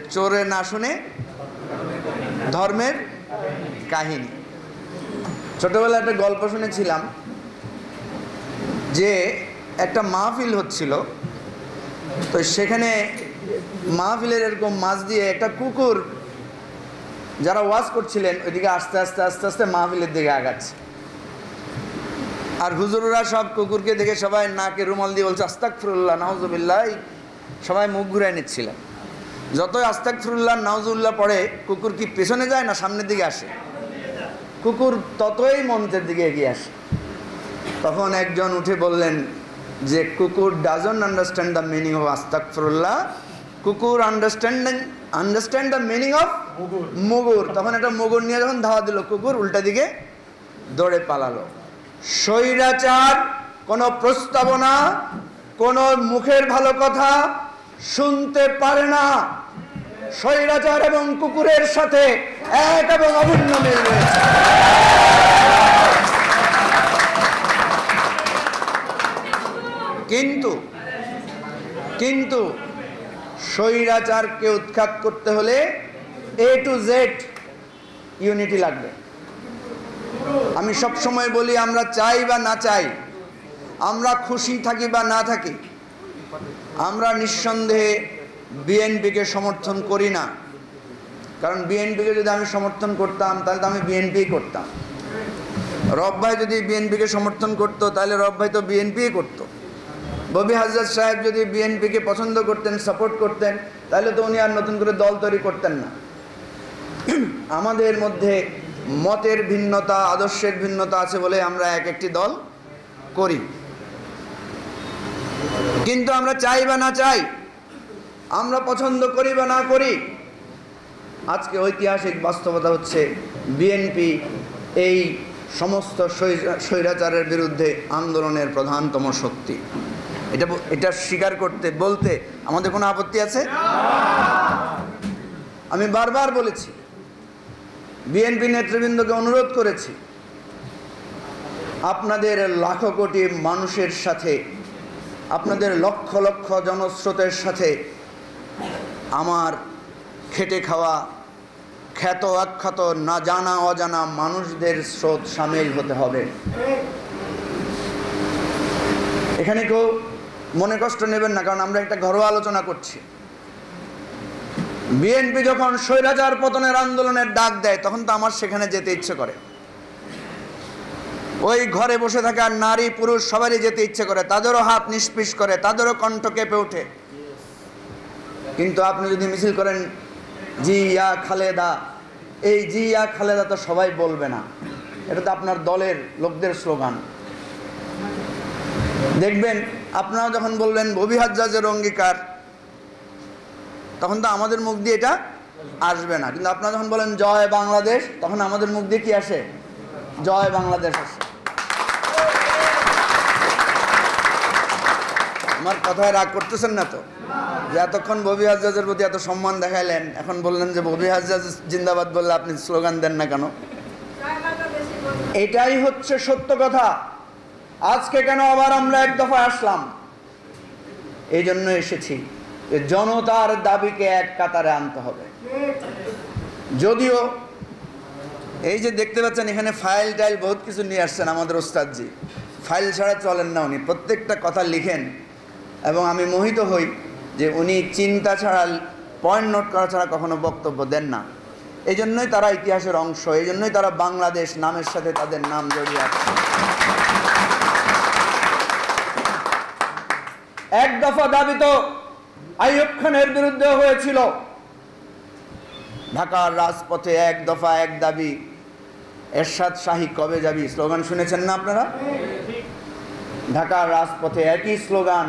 চোরে না শুনে ধর্মের কাহিনী। ছোটবেলায় একটা গল্প শুনেছিলাম যে একটা মাহফিল হচ্ছিল, তো সেখানে মাহফিলের এরকম মাছ দিয়ে একটা কুকুর যারা ওয়াজ করছিলেন, ওইদিকে আস্তে আস্তে আস্তে আস্তে মাহফিলের দিকে আগাচ্ছে। আর হুজুররা সব কুকুরকে দেখে সবাই নাকে রুমাল দিয়ে বলছে আস্তাক নাহজুবিল্লাহ সবাই মুখ ঘুরায় নিচ্ছিলেন। যতই আস্তাক ফিরুল্লাহ নাউজুল্লাহ পড়ে কুকুর কি পেছনে যায় না সামনের দিকে আসে? কুকুর ততই মন্ত্রের দিকে এগিয়ে আসে। তখন একজন উঠে বললেন যে কুকুর doesn't understand the meaning of আস্তাক ফিরুল্লাহ কুকুর understanding understand the meaning of মুগুর। তখন একটা মুগুর নিয়ে যখন ধাওয়া দিল কুকুর উল্টা দিকে দৌড়ে পালালো। স্বৈরাচার কোনো প্রস্তাবনা কোনো মুখের ভালো কথা শুনতে পারে না। স্বৈরাচার এবং কুকুরের সাথে এক এবং অভিন্ন মিল রয়েছে। কিন্তু কিন্তু স্বৈরাচারকে উৎখাত করতে হলে এ টু জেড ইউনিটি লাগবে। আমি সব সময় বলি, আমরা চাই বা না চাই, আমরা খুশি থাকি বা না থাকি, আমরা নিঃসন্দেহে বিএনপিকে সমর্থন করি না। কারণ বিএনপিকে যদি আমি সমর্থন করতাম, তাহলে তো আমি বিএনপি করতাম। রব ভাই যদি বিএনপিকে সমর্থন করতো, তাহলে রব ভাই তো বিএনপিই করতো। ববি হাজরত সাহেব যদি বিএনপিকে পছন্দ করতেন, সাপোর্ট করতেন, তাহলে তো উনি আর নতুন করে দল তৈরি করতেন না। আমাদের মধ্যে মতের ভিন্নতা, আদর্শের ভিন্নতা আছে বলে আমরা এক একটি দল করি। কিন্তু আমরা চাই বা না চাই আমরা পছন্দ করি বা না করি, আজকে ঐতিহাসিক বাস্তবতা হচ্ছে বিএনপি এই সমস্ত স্বৈরাচারের বিরুদ্ধে আন্দোলনের প্রধানতম শক্তি। এটা এটা স্বীকার করতে, বলতে আমাদের কোনো আপত্তি আছে? আমি বারবার বলেছি বিএনপি নেতৃবৃন্দকে অনুরোধ করেছি, আপনাদের লাখো কোটি মানুষের সাথে, আপনাদের লক্ষ লক্ষ জনস্রোতের সাথে আমার খেটে খাওয়া খ্যাত অখ্যাত না জানা অজানা মানুষদের স্রোত সামিল হতে হবে। এখানে কেউ মনে কষ্ট নেবেন না, কারণ আমরা একটা ঘরোয়া আলোচনা করছি। বিএনপি যখন স্বৈরাচার পতনের আন্দোলনের ডাক দেয়, তখন তো আমার সেখানে যেতে ইচ্ছে করে। ওই ঘরে বসে থাকা নারী পুরুষ সবারই যেতে ইচ্ছে করে। তাদেরও হাত নিষ্পিস করে, তাদেরও কণ্ঠ কেঁপে ওঠে। কিন্তু আপনি যদি মিছিল করেন, জি ইয়া খালেদা, এই জি ইয়া খালেদা তো সবাই বলবে না। এটা তো আপনার দলের লোকদের স্লোগান। দেখবেন, আপনারা যখন বললেন ববি অঙ্গীকার তখন তো আমাদের মুখ দিয়ে এটা আসবে না। কিন্তু আপনারা যখন বলেন, জয় বাংলাদেশ তখন আমাদের মুখ দিয়ে কি আসে? জয় বাংলাদেশ আসে। আমার কথায় রাগ করতেছেন না তো? যে এতক্ষণ ববি হাজ্জাজের প্রতি এত সম্মান দেখাইলেন, এখন বললেন যে ববি হাজ্জাজ জিন্দাবাদ বললে আপনি স্লোগান দেন না কেন? এটাই হচ্ছে সত্য কথা। আজকে কেন আবার আমরা এক দফা আসলাম? এই জন্য এসেছি জনতার দাবিকে এক কাতারে আনতে হবে। যদিও এই যে দেখতে পাচ্ছেন, এখানে ফাইল টাইল বহুত কিছু নিয়ে আসছেন আমাদের ওস্তাদজি। ফাইল ছাড়া চলেন না উনি। প্রত্যেকটা কথা লিখেন। এবং আমি মোহিত হই যে উনি চিন্তা ছাড়া পয়েন্ট নোট করা ছাড়া কখনো বক্তব্য দেন না। এই জন্যই তারা ইতিহাসের অংশ এই জন্যই তারা বাংলাদেশ নামের সাথে তাদের নাম জড়িয়ে আছে। এক দফা দাবি তো আইয়ুব খানের বিরুদ্ধে হয়েছিল। ঢাকার রাজপথে এক দফা এক দাবি, এরশাদ শাহী কবে যাবি? স্লোগান শুনেছেন না আপনারা? ঢাকার রাজপথে একই স্লোগান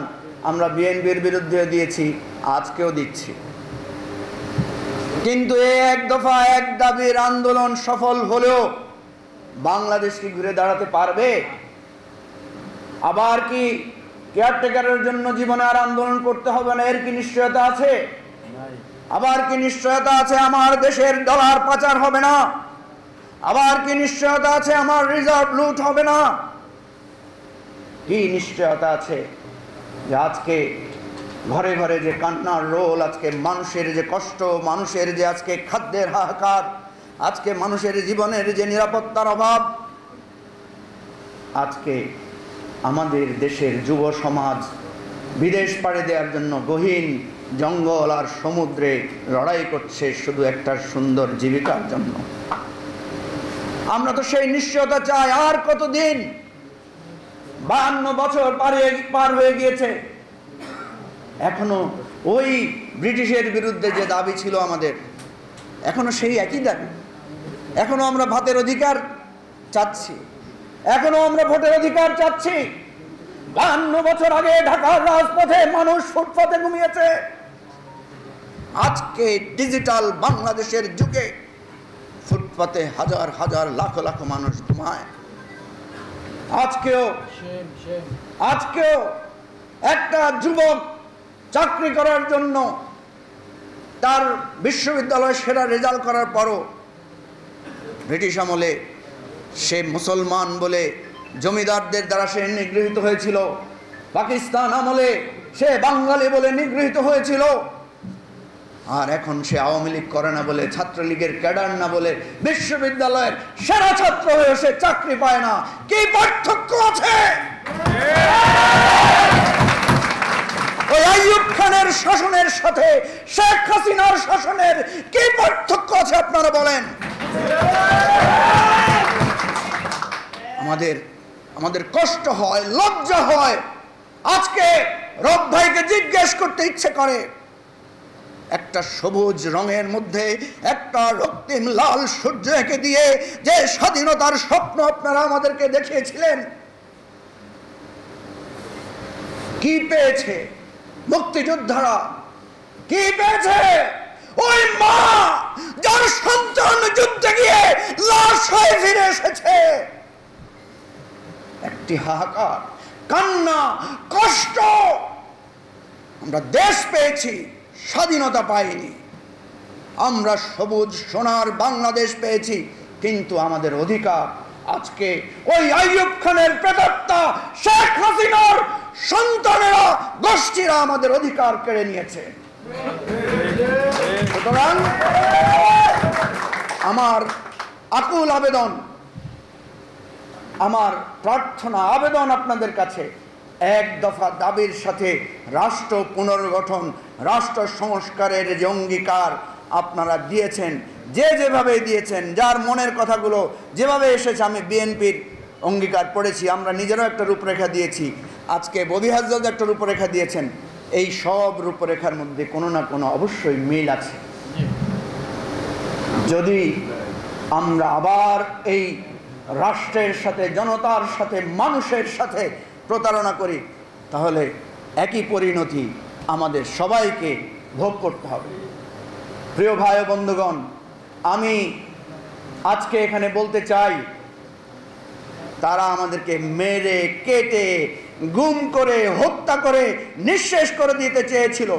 আমরা বিএনপির বিরুদ্ধে দিয়েছি আজকেও দিচ্ছি। কিন্তু এই এক দফা এক দাবির আন্দোলন সফল হলেও বাংলাদেশ কি ঘুরে দাঁড়াতে পারবে? আবার কি কেয়ারটেকারের জন্য জীবনে আর আন্দোলন করতে হবে না? এর কি নিশ্চয়তা আছে? আবার কি নিশ্চয়তা আছে আমার দেশের ডলার পাচার হবে না? আবার কি নিশ্চয়তা আছে আমার রিজার্ভ লুট হবে না? কি নিশ্চয়তা আছে? যে আজকে ঘরে ঘরে যে কান্নার রোল, আজকে মানুষের যে কষ্ট, মানুষের যে আজকে খাদ্যের হাহাকার, আজকে মানুষের জীবনের যে নিরাপত্তার অভাব, আজকে আমাদের দেশের যুব সমাজ বিদেশ পাড়ে দেওয়ার জন্য গহীন জঙ্গল আর সমুদ্রে লড়াই করছে শুধু একটা সুন্দর জীবিকার জন্য। আমরা তো সেই নিশ্চয়তা চাই, আর কতদিন বাহান্ন বছর পারে হয়ে গিয়েছে। এখনও ওই ব্রিটিশের বিরুদ্ধে যে দাবি ছিল আমাদের, এখনও সেই একই দাবি। এখনও আমরা ভাতের অধিকার চাচ্ছি। এখনও আমরা ভোটের অধিকার চাচ্ছি। বাহান্ন বছর আগে ঢাকার রাজপথে মানুষ ফুটপাতে ঘুমিয়েছে। আজকে ডিজিটাল বাংলাদেশের যুগে ফুটপাতে হাজার হাজার, লাখ লাখ মানুষ ঘুমায়। আজকেও আজকেও একটা যুবক চাকরি করার জন্য তার বিশ্ববিদ্যালয়ে সেরা রেজাল্ট করার পরও ব্রিটিশ আমলে সে মুসলমান বলে জমিদারদের দ্বারা সে নিগৃহীত হয়েছিল। পাকিস্তান আমলে সে বাঙালি বলে নিগৃহীত হয়েছিল। আর এখন সে আওয়ামী লীগ করে না বলে, ছাত্রলীগের ক্যাডার না বলে, বিশ্ববিদ্যালয়ের সেরা ছাত্র হয়ে সে চাকরি পায় না। কি পার্থক্য আছে? ওই খানের শাসনের সাথে শেখ হাসিনার শাসনের কি পার্থক্য আছে আপনারা বলেন? আমাদের আমাদের কষ্ট হয়, লজ্জা হয়। আজকে রব ভাইকে জিজ্ঞেস করতে ইচ্ছে করে একটা সবুজ রঙের মধ্যে একটা রক্তিম লাল সূর্য এঁকে দিয়ে যে স্বাধীনতার স্বপ্ন আপনারা আমাদেরকে দেখিয়েছিলেন, কি পেয়েছে মুক্তিযোদ্ধারা? কি পেয়েছে? ওই মা যার সন্তান যুদ্ধে গিয়ে লাশ হয়ে ফিরে এসেছে। একটি হাহাকার, কান্না, কষ্ট। আমরা দেশ পেয়েছি স্বাধীনতা পাইনি। আমরা সবুজ সোনার বাংলাদেশ পেয়েছি, কিন্তু আমাদের অধিকার আজকে ওই আইয়ুব খানের প্রেতাত্মা শেখ হাসিনার সন্তানেরা, গোষ্ঠীরা আমাদের অধিকার কেড়ে নিয়েছে। সুতরাং আমার আকুল আবেদন, আমার প্রার্থনা আবেদন আপনাদের কাছে, এক দফা দাবির সাথে রাষ্ট্র পুনর্গঠন রাষ্ট্র সংস্কারের যে অঙ্গীকার আপনারা দিয়েছেন, যে যেভাবে দিয়েছেন, যার মনের কথাগুলো যেভাবে এসেছে, আমি বিএনপির অঙ্গীকার পড়েছি, আমরা নিজেরাও একটা রূপরেখা দিয়েছি। আজকে ববিহাজাদ একটা রূপরেখা দিয়েছেন। এই সব রূপরেখার মধ্যে কোনো না কোনো অবশ্যই মিল আছে। যদি আমরা আবার এই রাষ্ট্রের সাথে, জনতার সাথে, মানুষের সাথে প্রতারণা করি, তাহলে একই পরিণতি আমাদের সবাইকে ভোগ করতে হবে। প্রিয় ভাই বন্ধুগণ, আমি আজকে এখানে বলতে চাই, তারা আমাদেরকে মেরে, কেটে, গুম করে, হত্যা করে, নিঃশেষ করে দিতে চেয়েছিল।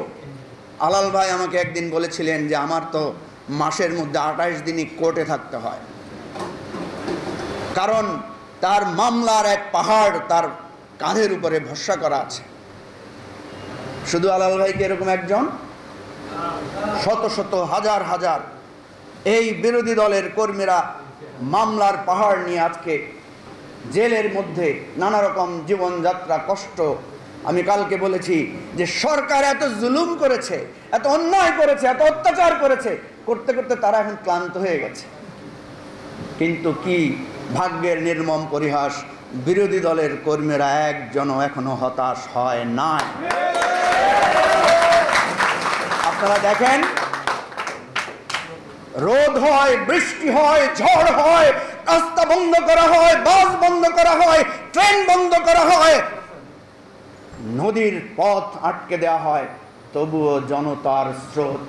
আলাল ভাই আমাকে একদিন বলেছিলেন যে, আমার তো মাসের মধ্যে আঠাশ দিনই কোর্টে থাকতে হয়। কারণ তার মামলার এক পাহাড় তার কাঁধের উপরে ভরসা করা আছে। শুধু আলাল ভাইকে এরকম একজন? শত শত, হাজার হাজার এই বিরোধী দলের কর্মীরা মামলার পাহাড় নিয়ে আজকে জেলের মধ্যে নানা রকম জীবনযাত্রা, কষ্ট। আমি কালকে বলেছি যে সরকার এত জুলুম করেছে, এত অন্যায় করেছে, এত অত্যাচার করেছে, করতে করতে তারা এখন ক্লান্ত হয়ে গেছে। কিন্তু কি ভাগ্যের নির্মম পরিহাস, বিরোধী দলের কর্মীরা একজনও এখনও হতাশ হয় নাই। আপনারা দেখেন। রোদ হয়, বৃষ্টি হয়, ঝড় হয়, রাস্তা বন্ধ করা হয়, বাস বন্ধ করা হয়, ট্রেন বন্ধ করা হয়। নদীর পথ আটকে দেওয়া হয়, তবুও জনতার স্রোত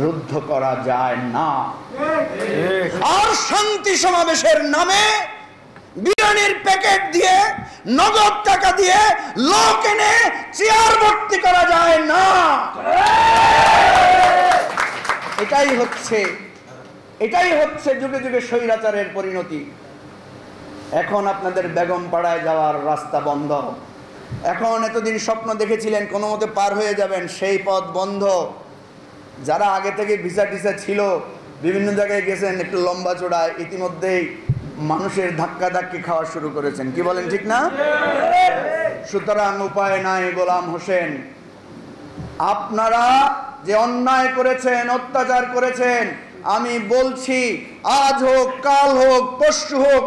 রুদ্ধ করা যায় না। আর শান্তি সমাবেশের নামে বিরিয়ানির প্যাকেট দিয়ে, নগদ টাকা দিয়ে, লোক এনে চেয়ার ভর্তি করা যায় না। এটাই হচ্ছে এটাই হচ্ছে যুগে যুগে স্বৈরাচারের পরিণতি। এখন আপনাদের বেগম পাড়ায় যাওয়ার রাস্তা বন্ধ। এখন এতদিন স্বপ্ন দেখেছিলেন, কোনো মতে পার হয়ে যাবেন, সেই পথ বন্ধ। যারা আগে থেকে ভিসা টিসা ছিল, বিভিন্ন জায়গায় গেছেন একটু লম্বা চড়ায়, ইতিমধ্যেই মানুষের ধাক্কা ধাক্কি খাওয়া শুরু করেছেন। কি বলেন ঠিক না? সুতরাং উপায় নাই গোলাম হোসেন। আপনারা যে অন্যায় করেছেন, অত্যাচার করেছেন, আমি বলছি, আজ হোক, কাল হোক, পরশু হোক,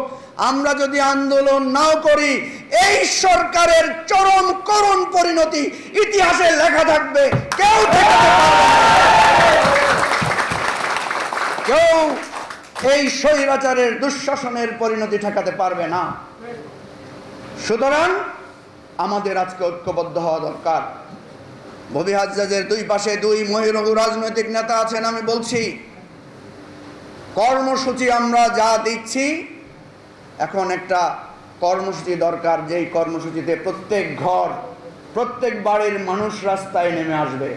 আমরা যদি আন্দোলন নাও করি, এই সরকারের চরম করুণ পরিণতি ইতিহাসে লেখা থাকবে। কেউ কেউ এই স্বৈরাচারের দুঃশাসনের পরিণতি ঠেকাতে পারবে না। সুতরাং আমাদের আজকে ঐক্যবদ্ধ হওয়া দরকার। ববি হাজ্জাজের দুই পাশে দুই মহিরহু রাজনৈতিক নেতা আছেন, আমি বলছি, কর্মসূচি আমরা যা দিচ্ছি, এখন একটা কর্মসূচি দরকার, যেই কর্মসূচিতে প্রত্যেক ঘর, প্রত্যেক বাড়ির মানুষ রাস্তায় নেমে আসবে।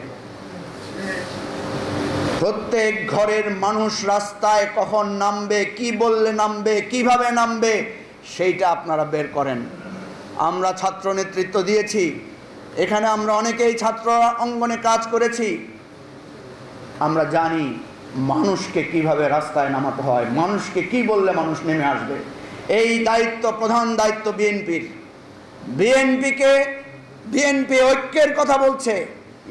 প্রত্যেক ঘরের মানুষ রাস্তায় কখন নামবে, কি বললে নামবে, কীভাবে নামবে, সেইটা আপনারা বের করেন। আমরা ছাত্র নেতৃত্ব দিয়েছি এখানে আমরা অনেকেই ছাত্র অঙ্গনে কাজ করেছি। আমরা জানি মানুষকে কীভাবে রাস্তায় নামাতে হয়, মানুষকে কি বললে মানুষ নেমে আসবে। এই দায়িত্ব, প্রধান দায়িত্ব বিএনপির। বিএনপিকে, বিএনপি ঐক্যের কথা বলছে,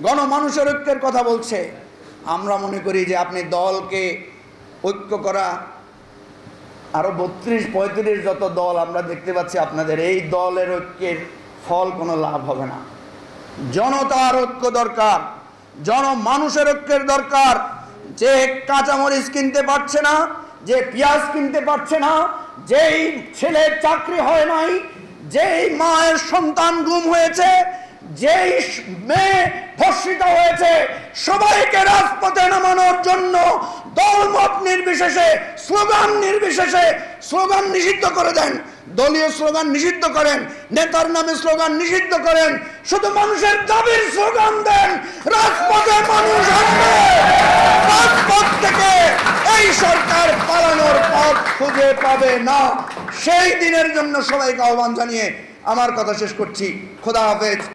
গণমানুষের ঐক্যের কথা বলছে। আমরা মনে করি যে আপনি দলকে ঐক্য করা, আরও বত্রিশ, পঁয়ত্রিশ যত দল আমরা দেখতে পাচ্ছি, আপনাদের এই দলের ঐক্যের ফল কোনো লাভ হবে না। জনতার ঐক্য দরকার জন মানুষের ঐক্যের দরকার। যে কাঁচামরিচ কিনতে পারছে না, যে পেঁয়াজ কিনতে পারছে না, যেই ছেলের চাকরি হয় নাই, যেই মায়ের সন্তান গুম হয়েছে, যেই মেয়ে ধর্ষিত হয়েছে, সবাইকে রাজপথে নামানোর জন্য দলমত নির্বিশেষে, স্লোগান নির্বিশেষে, স্লোগান নিষিদ্ধ করে দেন। দলীয় স্লোগান নিষিদ্ধ করেন, নেতার নামে স্লোগান নিষিদ্ধ করেন, শুধু মানুষের দাবির স্লোগান দেন, রাজপথে মানুষ আসবে। রাজপথ থেকে এই সরকার পালানোর পথ খুঁজে পাবে না। সেই দিনের জন্য সবাইকে আহ্বান জানিয়ে আমার কথা শেষ করছি। খোদা হাফেজ।